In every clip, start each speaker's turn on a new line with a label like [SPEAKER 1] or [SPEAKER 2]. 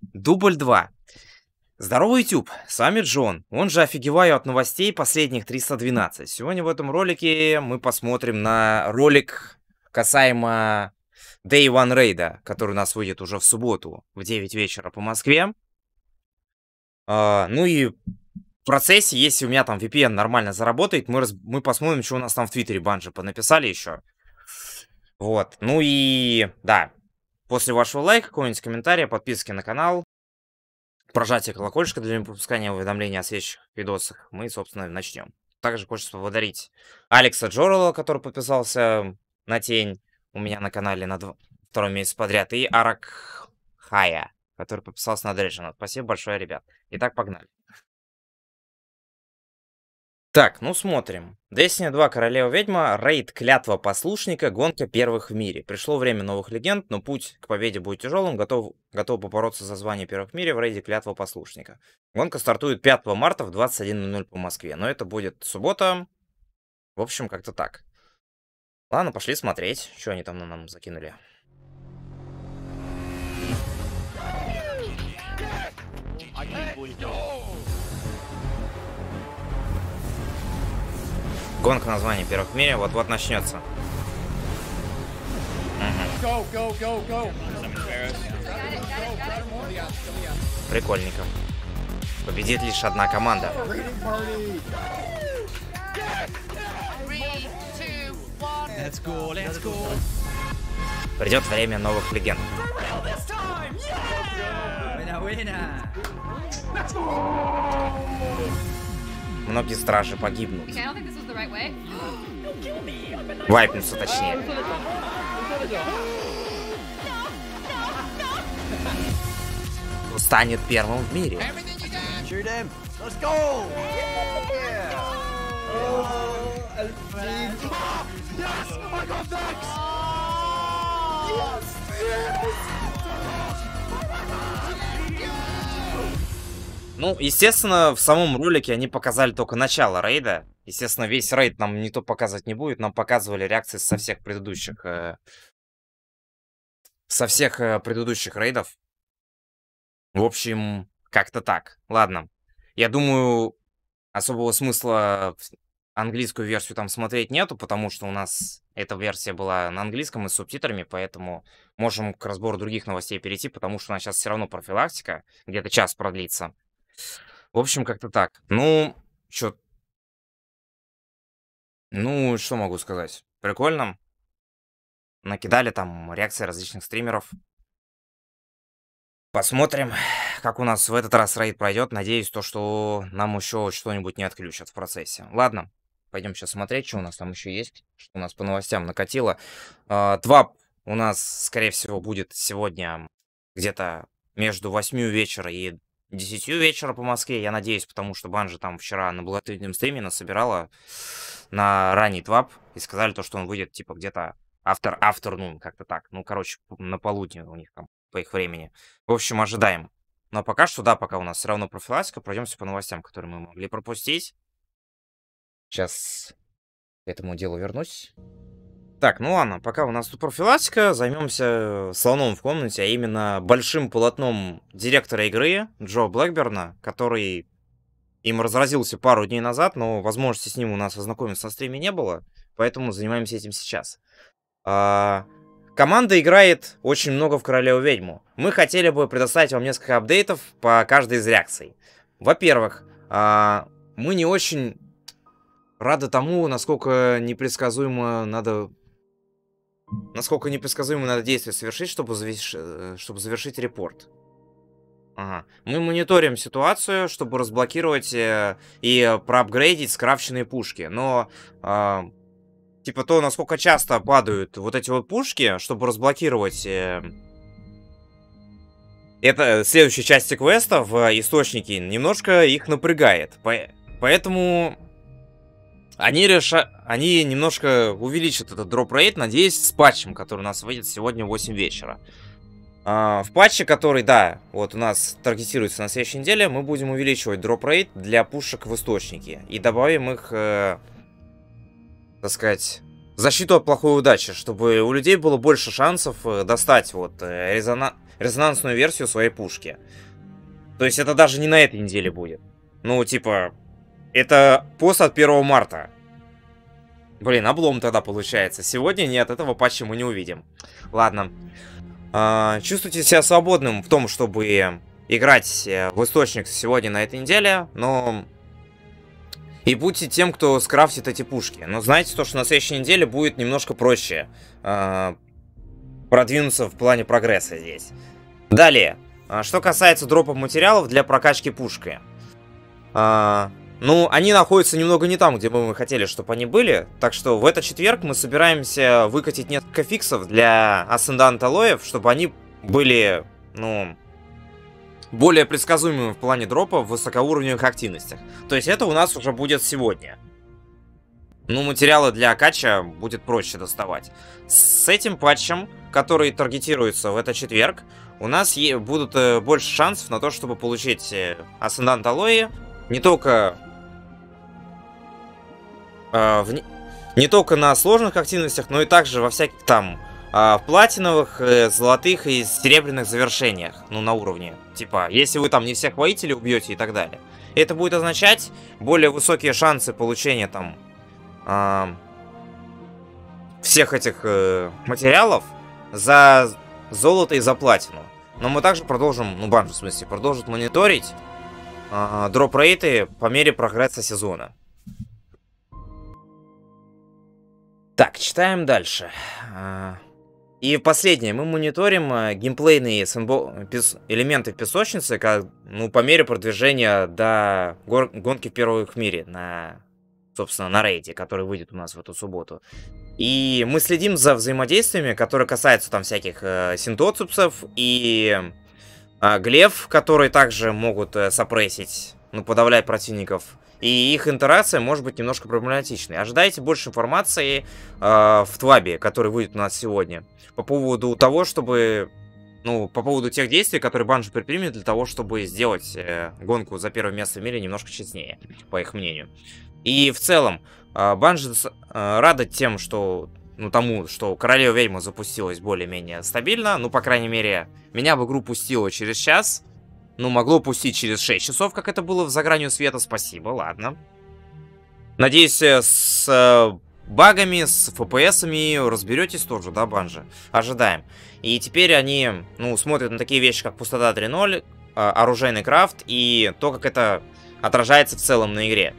[SPEAKER 1] Дубль 2. Здорово, YouTube! С вами Джон, он же офигеваю от новостей последних 312. Сегодня в этом ролике мы посмотрим на ролик касаемо Day One рейда, который у нас выйдет уже в субботу в 9 вечера по Москве. А, ну и в процессе, если у меня там VPN нормально заработает, мы, раз... мы посмотрим, что у нас там в Твиттере банжи понаписали еще. Вот, ну и да, После вашего лайка, какого-нибудь комментария, подписки на канал, прожатие колокольчика для непропускания уведомлений о следующих видосах, мы, собственно, начнем. Также хочется поблагодарить Алекса Джорела, который подписался на тень у меня на канале на дв... второй месяц подряд, и Арак Хая, который подписался на Дреджина. Спасибо большое, ребят. Итак, погнали. Так, ну смотрим. Destiny 2 Королева Ведьма, рейд Клятва Послушника, гонка первых в мире. Пришло время новых легенд, но путь к победе будет тяжелым, готов, готов побороться за звание первых в мире в рейде Клятва Послушника. Гонка стартует 5 марта в 21.00 по Москве, но это будет суббота. В общем, как-то так. Ладно, пошли смотреть, что они там на нам закинули. Гонка названия первых в мире вот-вот начнется. Угу. Прикольненько. Победит лишь одна команда. Придет время новых легенд. Многие стражи погибнут. Вайпнуться точнее. Станет первым в мире. Ну, естественно, в самом ролике они показали только начало рейда. Естественно, весь рейд нам никто показывать не будет. Нам показывали реакции со всех предыдущих... Э, со всех э, предыдущих рейдов. В общем, как-то так. Ладно. Я думаю, особого смысла английскую версию там смотреть нету, потому что у нас эта версия была на английском и с субтитрами, поэтому можем к разбору других новостей перейти, потому что у нас сейчас все равно профилактика, где-то час продлится. В общем, как-то так. Ну, что ну, что могу сказать? Прикольно. Накидали там реакции различных стримеров. Посмотрим, как у нас в этот раз рейд пройдет. Надеюсь, то, что нам еще что-нибудь не отключат в процессе. Ладно, пойдем сейчас смотреть, что у нас там еще есть. Что у нас по новостям накатило. А, Твап у нас, скорее всего, будет сегодня где-то между 8 вечера и 10 вечера по Москве, я надеюсь, потому что Банжи там вчера на благотворительном стриме насобирала на ранний твап и сказали то, что он выйдет типа где-то автор afternoon, как-то так. Ну, короче, на полудне у них там по их времени. В общем, ожидаем. Но пока что, да, пока у нас все равно профилактика, пройдемся по новостям, которые мы могли пропустить. Сейчас к этому делу вернусь. Так, ну ладно, пока у нас тут профилактика, займемся слоном в комнате, а именно большим полотном директора игры Джо Блэкберна, который им разразился пару дней назад, но возможности с ним у нас ознакомиться на стриме не было, поэтому занимаемся этим сейчас. А, команда играет очень много в Королеву Ведьму. Мы хотели бы предоставить вам несколько апдейтов по каждой из реакций. Во-первых, а, мы не очень рады тому, насколько непредсказуемо надо Насколько непредсказуемо надо действие совершить, чтобы, заверш... Э, чтобы завершить репорт. Ага. Мы мониторим ситуацию, чтобы разблокировать э, и проапгрейдить скрафченные пушки. Но, э, типа то, насколько часто падают вот эти вот пушки, чтобы разблокировать... Э, это следующей части квеста в источнике немножко их напрягает. По поэтому они, реша... Они немножко увеличат этот drop rate, надеюсь, с патчем, который у нас выйдет сегодня в 8 вечера. А, в патче, который, да, вот у нас таргетируется на следующей неделе, мы будем увеличивать drop rate для пушек в источнике. И добавим их, э, так сказать, защиту от плохой удачи, чтобы у людей было больше шансов э, достать вот э, резона... резонансную версию своей пушки. То есть это даже не на этой неделе будет. Ну, типа, это пост от 1 марта. Блин, облом тогда получается. Сегодня нет, этого патча мы не увидим. Ладно. А, чувствуйте себя свободным в том, чтобы играть э, в источник сегодня на этой неделе, но... И будьте тем, кто скрафтит эти пушки. Но знаете то, что на следующей неделе будет немножко проще э, продвинуться в плане прогресса здесь. Далее. А, что касается дропа материалов для прокачки пушки. А, ну, они находятся немного не там, где бы мы хотели, чтобы они были. Так что в этот четверг мы собираемся выкатить несколько фиксов для Асценданта Лоев, чтобы они были, ну, более предсказуемыми в плане дропа в высокоуровневых активностях. То есть это у нас уже будет сегодня. Ну, материалы для кача будет проще доставать. С этим патчем, который таргетируется в этот четверг, у нас будут э, больше шансов на то, чтобы получить э, Асцендант Алои не только э, в, не только на сложных активностях, но и также во всяких там э, платиновых, э, золотых и серебряных завершениях, ну, на уровне. Типа, если вы там не всех воителей убьете и так далее. Это будет означать более высокие шансы получения там э, всех этих э, материалов за золото и за платину. Но мы также продолжим, ну, банж в смысле, продолжит мониторить э, дроп-рейты по мере прогресса сезона. Так, читаем дальше. А, и последнее, мы мониторим а, геймплейные элементы песочницы, как, ну, по мере продвижения до гор гонки в мире на, собственно, на рейде, который выйдет у нас в эту субботу. И мы следим за взаимодействиями, которые касаются там всяких э, синтоципсов и э, глев, которые также могут э, сопрессить, ну, подавлять противников и их интерация может быть немножко проблематичной. Ожидайте больше информации э, в Твабе, который выйдет у нас сегодня, по поводу того, чтобы... Ну, по поводу тех действий, которые Банжи предпримет для того, чтобы сделать э, гонку за первое место в мире немножко честнее, по их мнению. И в целом, э, Банжи э, рада тем, что ну, тому, что Королева Ведьма запустилась более-менее стабильно. Ну, по крайней мере, меня в игру пустило через час. Ну, могло пустить через 6 часов, как это было в «За гранью света». Спасибо, ладно. Надеюсь, э, с э, багами, с FPS-ами разберетесь тоже, да, Банжи? Ожидаем. И теперь они, ну, смотрят на такие вещи, как пустота 3.0, э, оружейный крафт и то, как это отражается в целом на игре.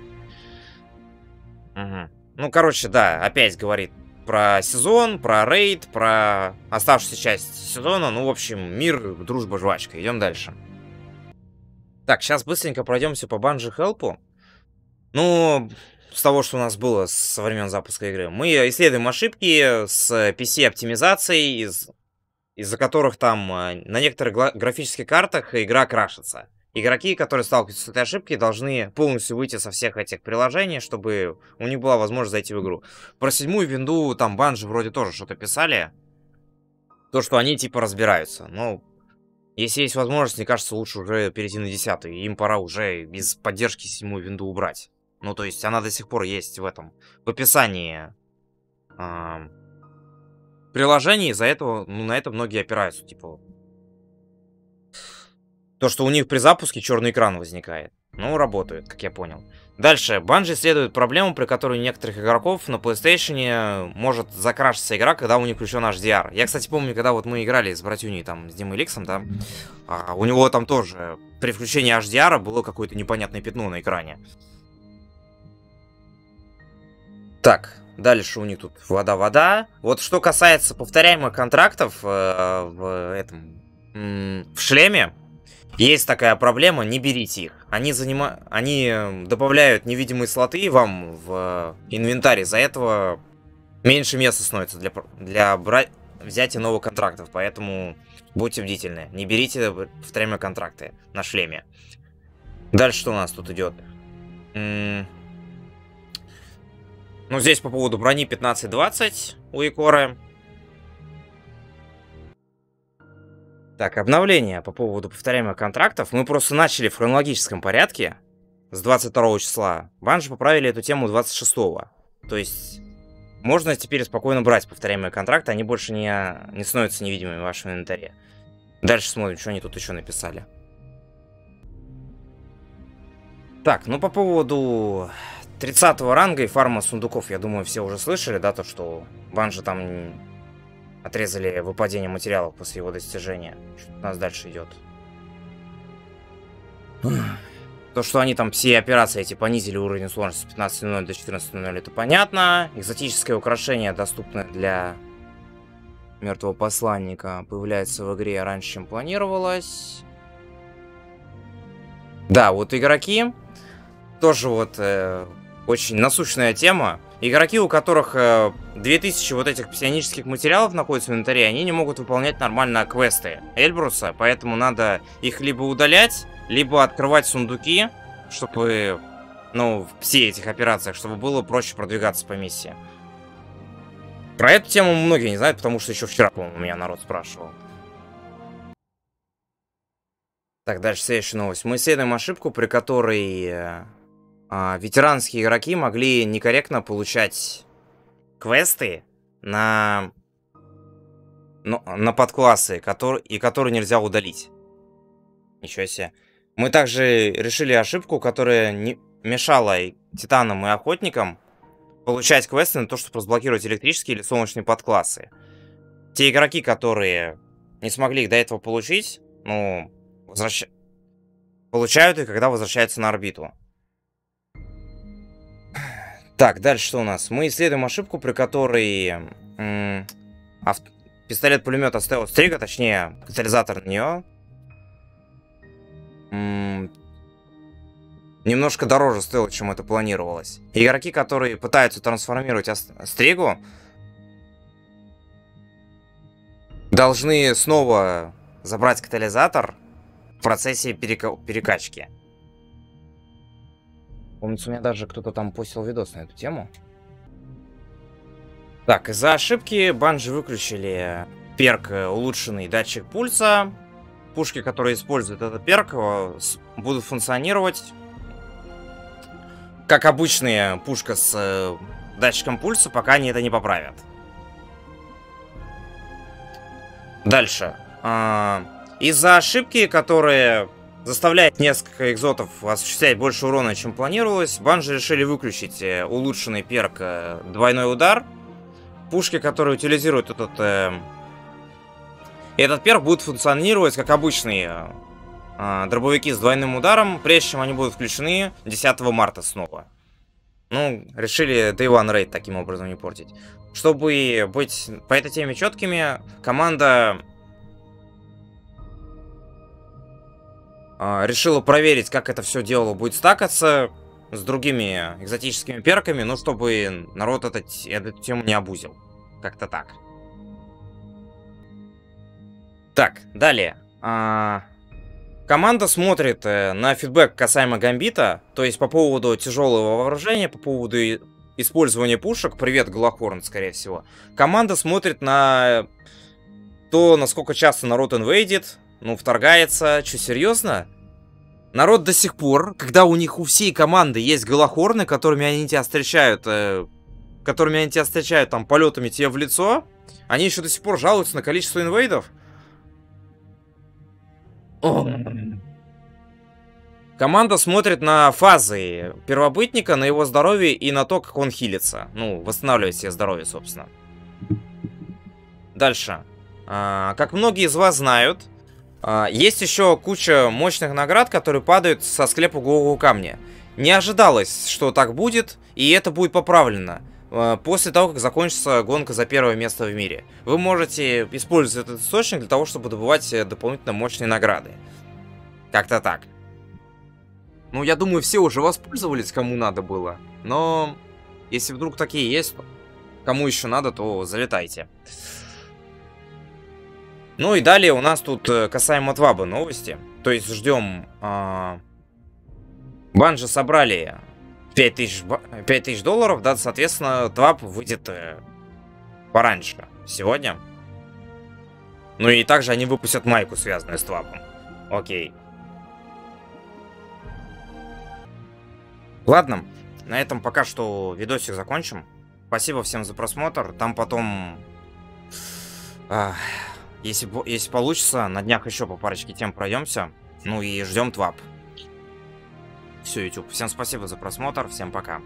[SPEAKER 1] Угу. Ну, короче, да, опять говорит про сезон, про рейд, про оставшуюся часть сезона. Ну, в общем, мир, дружба, жвачка. Идем дальше. Так, сейчас быстренько пройдемся по банжи хелпу. Ну, с того, что у нас было со времен запуска игры. Мы исследуем ошибки с PC-оптимизацией, из, из-за которых там э, на некоторых графических картах игра крашится. Игроки, которые сталкиваются с этой ошибкой, должны полностью выйти со всех этих приложений, чтобы у них была возможность зайти в игру. Про седьмую винду там банжи вроде тоже что-то писали. То, что они типа разбираются. Но если есть возможность, мне кажется, лучше уже перейти на десятую. Им пора уже без поддержки седьмую винду убрать. Ну, то есть она до сих пор есть в этом, в описании э, приложений. Из-за этого, ну, на это многие опираются. Типа, то, что у них при запуске черный экран возникает. Ну, работает, как я понял. Дальше. Банжи исследует проблему, при которой у некоторых игроков на PlayStation может закрашиться игра, когда у них включен HDR. Я, кстати, помню, когда вот мы играли с братюней, там, с Димой Ликсом, да, а, у него там тоже при включении HDR было какое-то непонятное пятно на экране. Так, дальше у них тут вода-вода. Вот что касается повторяемых контрактов э, в этом... в шлеме, есть такая проблема, не берите их. Они, занима... Они эм, добавляют невидимые слоты вам в э, инвентарь. Из-за этого меньше места становится для, для бра... взятия новых контрактов. Поэтому будьте бдительны. Не берите повторяемые контракты на шлеме. Дальше что у нас тут идет? М -м ну, здесь по поводу брони 15-20 у Икоры. Так, обновление по поводу повторяемых контрактов. Мы просто начали в хронологическом порядке с 22 числа. Банжи поправили эту тему 26 -го. То есть можно теперь спокойно брать повторяемые контракты, они больше не, не становятся невидимыми в вашем инвентаре. Дальше смотрим, что они тут еще написали. Так, ну по поводу 30 ранга и фарма сундуков, я думаю, все уже слышали, да, то, что Банжи там отрезали выпадение материалов после его достижения. Что у нас дальше идет? То, что они там все операции эти понизили уровень сложности с 15.00 до 14.00, это понятно. Экзотическое украшение, доступное для мертвого посланника, появляется в игре раньше, чем планировалось. Да, вот игроки, тоже вот э, очень насущная тема. Игроки, у которых э, 2000 вот этих псионических материалов находится в инвентаре, они не могут выполнять нормально квесты Эльбруса, поэтому надо их либо удалять, либо открывать сундуки, чтобы, ну, все этих операциях, чтобы было проще продвигаться по миссии. Про эту тему многие не знают, потому что еще вчера, по-моему, меня народ спрашивал. Так, дальше следующая новость. Мы исследуем ошибку, при которой э, ветеранские игроки могли некорректно получать квесты на, ну, на подклассы, который, и которые нельзя удалить. Ничего себе. Мы также решили ошибку, которая не мешала титанам и охотникам получать квесты на то, чтобы разблокировать электрические или солнечные подклассы. Те игроки, которые не смогли их до этого получить, ну, возвращ... получают их, когда возвращаются на орбиту. Так, дальше что у нас? Мы исследуем ошибку, при которой ав... пистолет-пулемет оставил стрига, точнее, катализатор на нее, немножко дороже стоило, чем это планировалось. Игроки, которые пытаются трансформировать Стригу, должны снова забрать катализатор в процессе перека перекачки. Помнится, у меня даже кто-то там постил видос на эту тему. Так, из-за ошибки банжи выключили перк э, улучшенный датчик пульса, пушки, которые используют этот перк, э, будут функционировать как обычная пушка с э, датчиком пульса, пока они это не поправят. Дальше. А, Из-за ошибки, которые заставляют несколько экзотов осуществлять больше урона, чем планировалось, банжи решили выключить э, улучшенный перк э, «Двойной удар». Пушки, которые утилизируют этот э, этот перк будет функционировать как обычные э, дробовики с двойным ударом, прежде чем они будут включены 10 марта снова. Ну, решили Day One Raid таким образом не портить. Чтобы быть по этой теме четкими, команда решила проверить, как это все дело будет стакаться с другими экзотическими перками, ну, чтобы народ этот, эту тему не обузил. Как-то так. Так, далее. А, команда смотрит э, на фидбэк касаемо Гамбита, то есть по поводу тяжелого вооружения, по поводу использования пушек. Привет, Галахорн, скорее всего. Команда смотрит на то, насколько часто народ инвейдит, ну, вторгается. Че, серьезно? Народ до сих пор, когда у них у всей команды есть голохорны, которыми они тебя встречают, э, которыми они тебя встречают там полетами тебе в лицо, они еще до сих пор жалуются на количество инвейдов. Команда смотрит на фазы первобытника, на его здоровье и на то, как он хилится. Ну, восстанавливает себе здоровье, собственно. Дальше. А, как многие из вас знают, есть еще куча мощных наград, которые падают со склепа голого камня. Не ожидалось, что так будет, и это будет поправлено. Э, после того, как закончится гонка за первое место в мире. Вы можете использовать этот источник для того, чтобы добывать э, дополнительно мощные награды. Как-то так. Ну, я думаю, все уже воспользовались, кому надо было. Но если вдруг такие есть, кому еще надо, то залетайте. Ну и далее у нас тут э, касаемо Тваба новости. То есть ждем... А... Банжи собрали 5000, 5000 долларов, да, соответственно, твап выйдет э, пораньше сегодня. Ну и также они выпустят майку, связанную с твапом. Окей. Ладно, на этом пока что видосик закончим. Спасибо всем за просмотр. Там потом... А, Если, если получится, на днях еще по парочке тем пройдемся. Ну и ждем твап. Все, YouTube. Всем спасибо за просмотр. Всем пока.